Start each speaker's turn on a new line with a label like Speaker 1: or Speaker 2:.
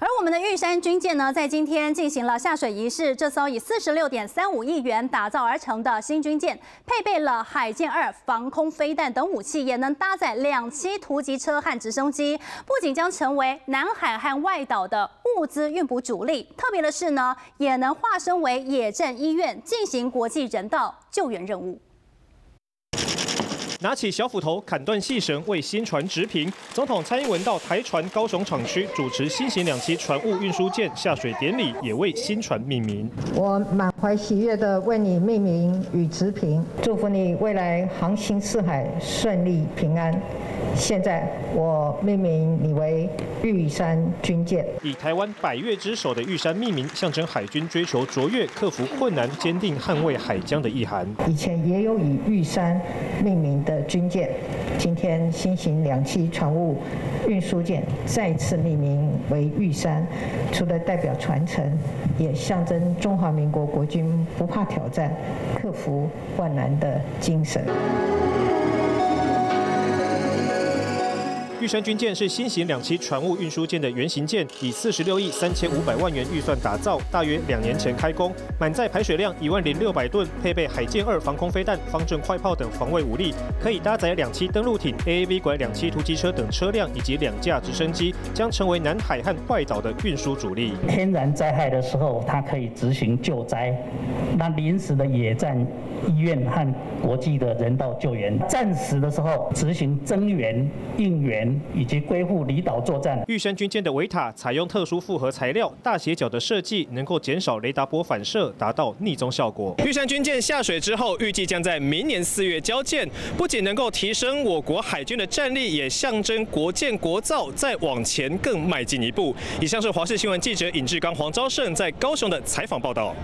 Speaker 1: 而我们的玉山军舰呢，在今天进行了下水仪式。这艘以四十六点三五亿元打造而成的新军舰，配备了海剑二防空飞弹等武器，也能搭载两栖突击车和直升机，不仅将成为南海和外岛的物资运补主力，特别的是呢，也能化身为野战医院，进行国际人道救援任务。
Speaker 2: 拿起小斧头砍断细绳，为新船直平。总统蔡英文到台船高雄厂区主持新型两栖船务运输舰下水典礼，也为新船命名。
Speaker 3: 我满怀喜悦的为你命名与直平，祝福你未来航行四海顺利平安。现在我命名你为玉山军舰，
Speaker 2: 以台湾百越之首的玉山命名，象征海军追求卓越、克服困难、坚定捍卫海疆的意涵。
Speaker 3: 以前也有以玉山命名的的军舰，今天新型两栖船坞运输舰再次命名为玉山，除了代表传承，也象征中华民国国军不怕挑战、克服万难的精神。
Speaker 2: 玉山军舰是新型两栖船坞运输舰的原型舰，以四十六亿三千五百万元预算打造，大约两年前开工，满载排水量一万零六百吨，配备海剑二防空飞弹、方阵快炮等防卫武力，可以搭载两栖登陆艇、AAV 拐两栖突击车等车辆以及两架直升机，将成为南海和外岛的运输主力。
Speaker 4: 天然灾害的时候，它可以执行救灾；那临时的野战医院和国际的人道救援，战时的时候执行增援应援。以及归护离岛作战。
Speaker 2: 玉山军舰的维塔采用特殊复合材料，大斜角的设计能够减少雷达波反射，达到逆踪效果。玉山军舰下水之后，预计将在明年四月交舰，不仅能够提升我国海军的战力，也象征国建国造再往前更迈进一步。以上是华视新闻记者尹志刚、黄昭胜在高雄的采访报道。